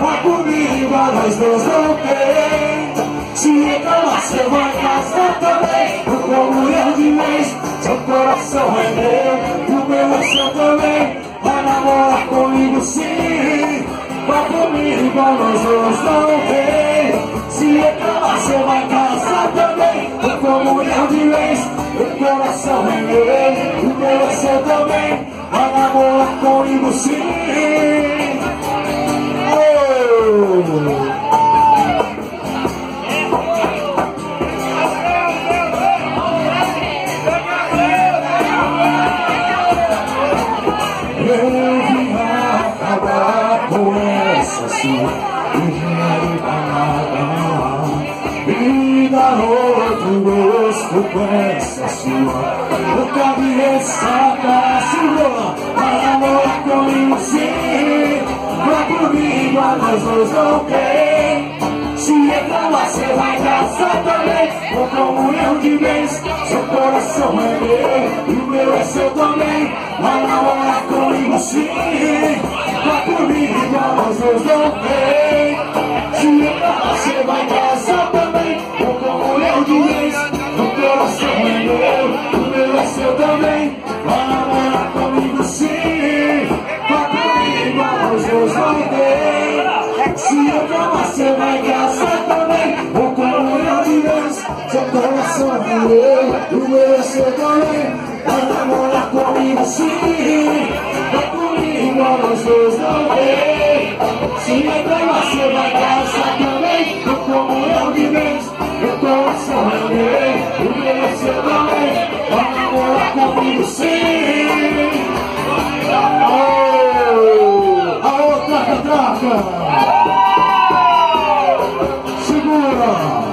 Vai comigo, nós dois não tem Se reclamar, você vai casar também O comunhão de vez Seu coração é meu O meu é seu também. Vai namorar comigo sim. Vai comigo, nós dois não tem Se reclamar, você vai casar também O comunhão de vez O coração é meu O meu é seu também. Vai namorar comigo sim outro gosto com essa sua boca de ressaca sua para comigo sim vai comigo a nós dois não tem se reclamar você vai casar também com comunhão de bens seu coração é meu e o meu é seu também vai namorar comigo sim Vai comigo não tem Se reclamar você vai casar também com comunhão de bens seu coração é meu o meu é seu também vai namorar comigo sim Vai comigo dois não tem Se reclamar você vai casar também. com comunhão de bens seu coração é meu o meu é seu também Vai namorar comigo sim Vai comigo nós dois não tem Se reclamar você vai casar também. Com comunhão de bens Meu coração é meu O meu seu também Vai namorar comigo sim. Traca, traca. Segura